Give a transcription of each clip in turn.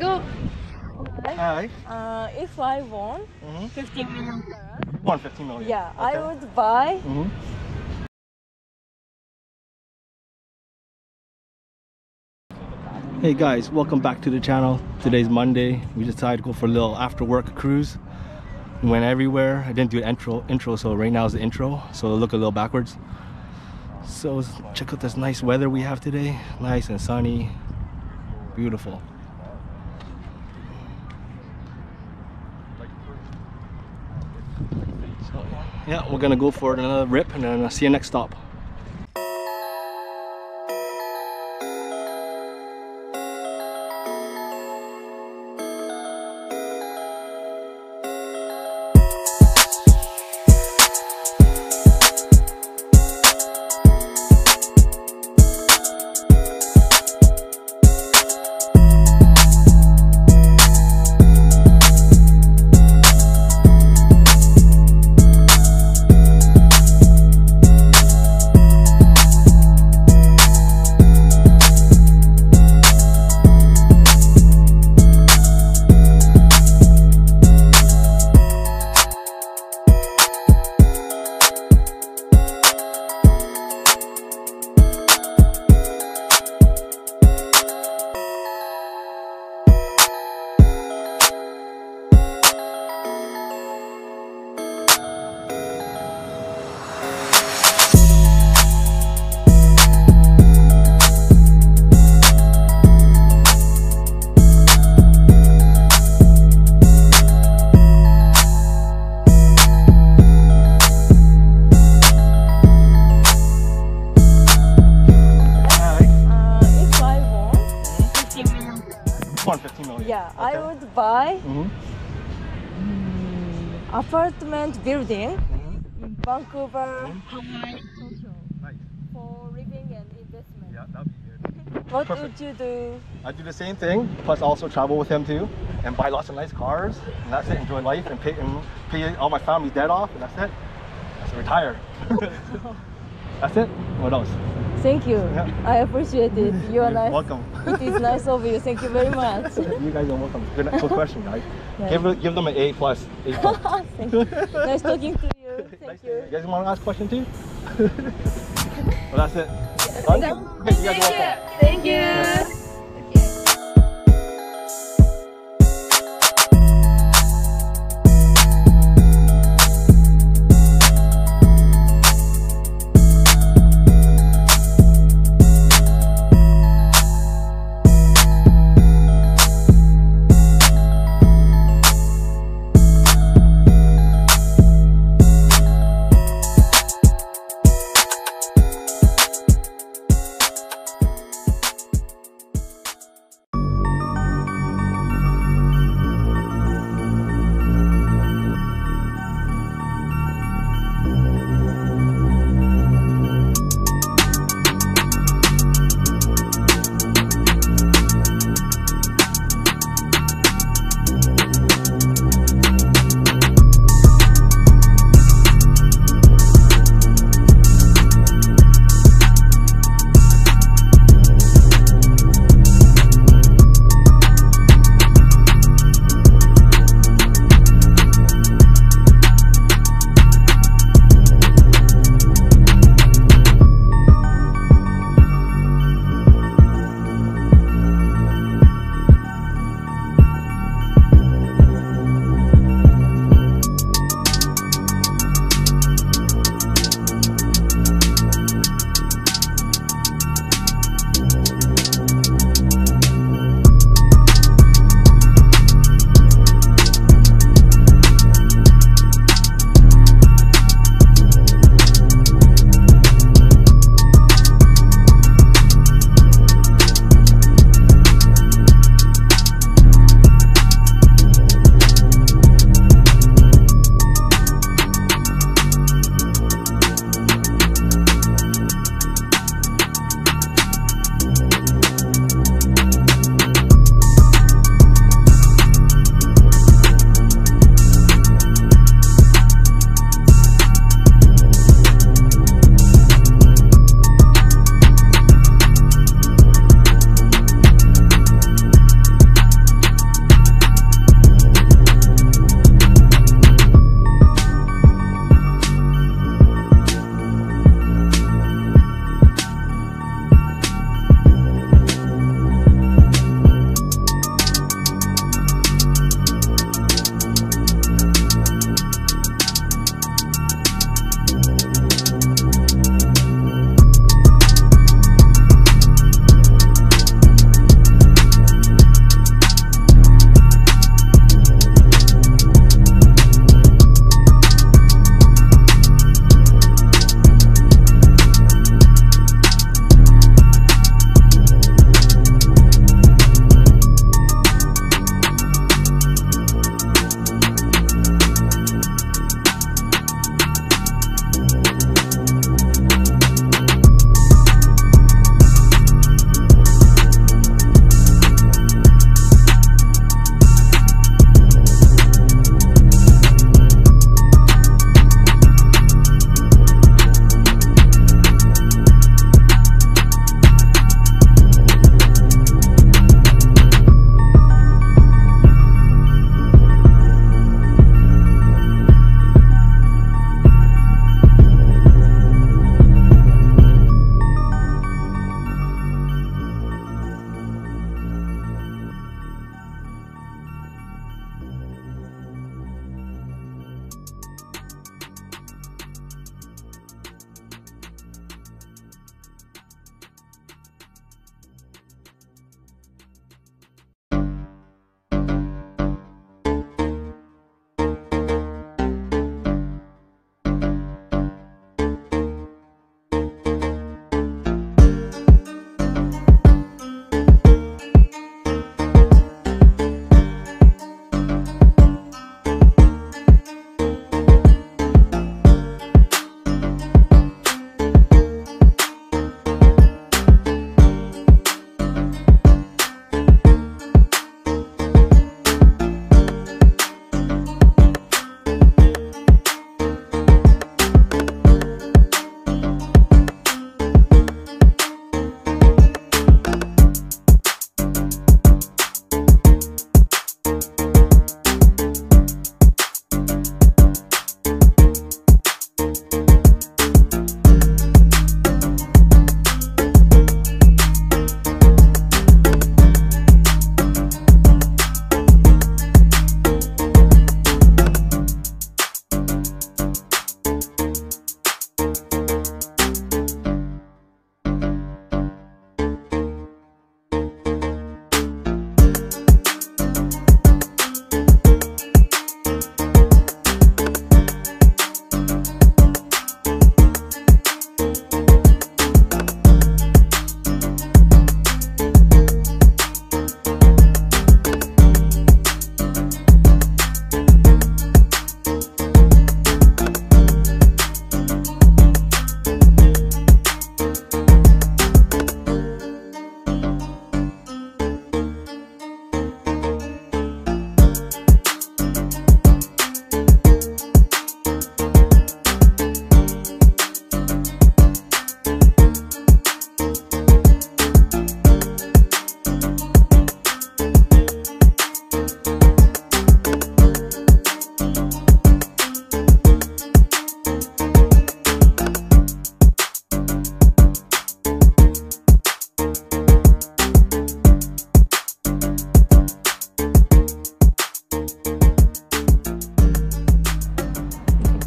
go. Hi. Uh, if I won Mm-hmm. 50 million, One fifteen million. yeah, I would buy Mm-hmm. Hey guys, welcome back to the channel. Today's Monday. We decided to go for a little after work cruise. We went everywhere. I didn't do an intro intro, so right now is the intro. So it'll look a little backwards. So check out this nice weather we have today. Nice and sunny. Beautiful. So yeah, we're gonna go for another rip and then I'll see you next stop. One fifteen million. yeah, I would buy Mm-hmm. apartment building Mm-hmm. in Vancouver, Hawaii, Tokyo Nice. for living and investment. Yeah, that'd be good. What Perfect. would you do? I do the same thing, plus also travel with him too, and buy lots of nice cars, and that's it. Enjoy life and pay and pay all my family's debt off, and that's it. That's retire. that's it. What else? Thank you. Yeah. I appreciate it. You are nice. welcome. It is nice of you. Thank you very much. you guys are welcome. Good, good question, guys. Yeah. Give give them an A plus. A plus. Thank you. Nice talking to you. Nice Thank to- you. You guys want to ask a question too? well, that's it. Done? Okay, you guys are welcome. Thank you.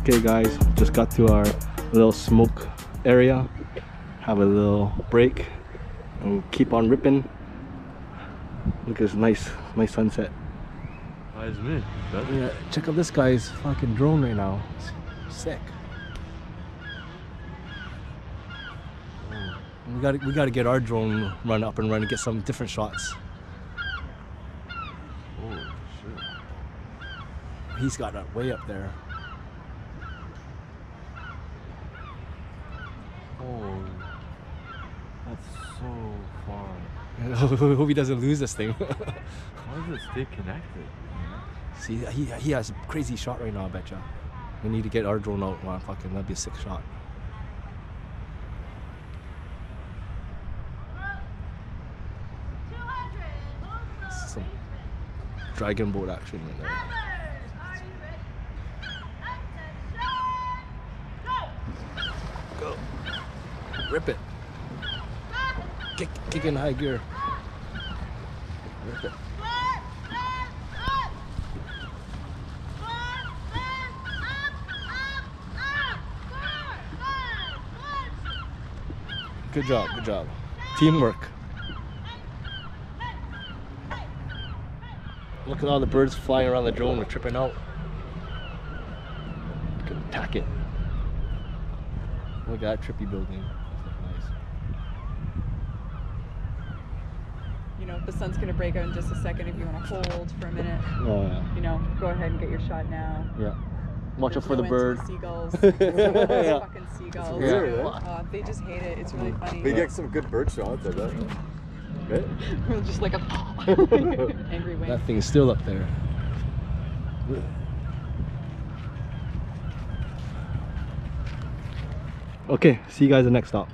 Guys. Just got to our little smoke area. Have a little break and keep on ripping. Look at this nice, nice sunset. Nice me. Yeah, check out this guy's fucking drone right now. It's sick. Mm. We got to we got to get our drone run up and run running, get some different shots. oh shit. He's got that way up there. Oh, that's so far. Hope he doesn't lose this thing. How does it stay connected? See, he, he has a crazy shot right now, I betcha. We need to get our drone out. Wow, fucking, that'd be a sick shot. Some dragon boat action right there. Rip it. Kick, kick in high gear. Rip it. Good job, good job. Teamwork. Look at all the birds flying around the drone. we're tripping out. Attack it. Look at that trippy building. That's nice. You know, the sun's gonna break out in just a second if you want to hold for a minute. Oh yeah. You know, go ahead and get your shot now. Yeah. Watch out There's for the no bird. the seagulls. Yeah. Fucking seagulls. Yeah. weird? Uh, they just hate it. It's really funny. We get some good bird shots, I bet. Right? Just like a angry wing. That thing's still up there. Okay, see you guys at the next stop.